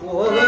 Foi.